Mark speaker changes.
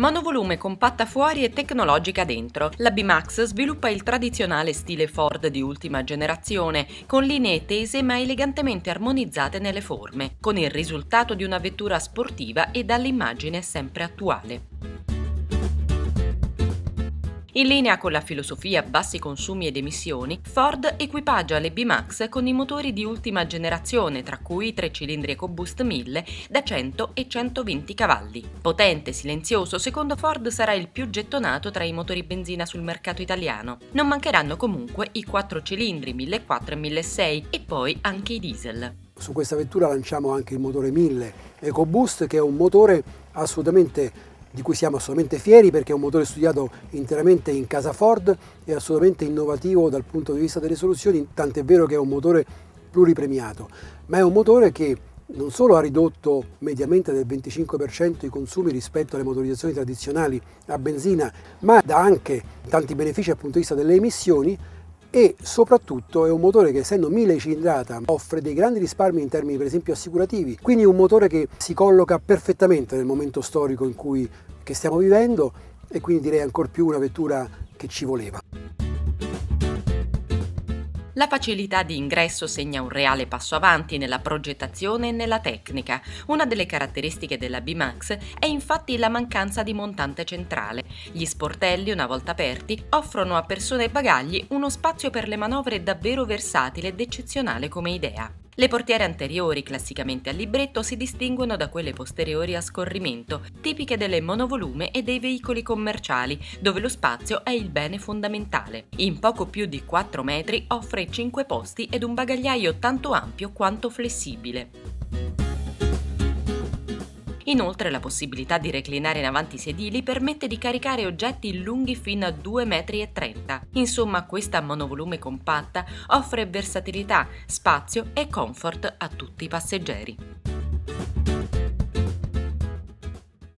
Speaker 1: Monovolume compatta fuori e tecnologica dentro. La B-Max sviluppa il tradizionale stile Ford di ultima generazione, con linee tese ma elegantemente armonizzate nelle forme, con il risultato di una vettura sportiva e dall'immagine sempre attuale. In linea con la filosofia bassi consumi ed emissioni, Ford equipaggia le B-Max con i motori di ultima generazione, tra cui i 3 cilindri EcoBoost 1000 da 100 e 120 cavalli. Potente, silenzioso, secondo Ford sarà il più gettonato tra i motori benzina sul mercato italiano. Non mancheranno comunque i 4 cilindri 1400 e 1600 e poi anche i diesel.
Speaker 2: Su questa vettura lanciamo anche il motore 1000 EcoBoost che è un motore assolutamente di cui siamo assolutamente fieri perché è un motore studiato interamente in casa Ford e assolutamente innovativo dal punto di vista delle soluzioni, tant'è vero che è un motore pluripremiato, ma è un motore che non solo ha ridotto mediamente del 25% i consumi rispetto alle motorizzazioni tradizionali a benzina, ma dà anche tanti benefici dal punto di vista delle emissioni e soprattutto è un motore che essendo 1000 cilindrata offre dei grandi risparmi in termini per esempio assicurativi, quindi un motore che si colloca perfettamente nel momento storico in cui stiamo vivendo e quindi direi ancor più una vettura che ci voleva.
Speaker 1: La facilità di ingresso segna un reale passo avanti nella progettazione e nella tecnica. Una delle caratteristiche della B-Max è infatti la mancanza di montante centrale. Gli sportelli, una volta aperti, offrono a persone e bagagli uno spazio per le manovre davvero versatile ed eccezionale come idea. Le portiere anteriori, classicamente a libretto, si distinguono da quelle posteriori a scorrimento, tipiche delle monovolume e dei veicoli commerciali, dove lo spazio è il bene fondamentale. In poco più di 4 metri offre 5 posti ed un bagagliaio tanto ampio quanto flessibile. Inoltre la possibilità di reclinare in avanti i sedili permette di caricare oggetti lunghi fino a 2,30 metri. Insomma, questa monovolume compatta offre versatilità, spazio e comfort a tutti i passeggeri.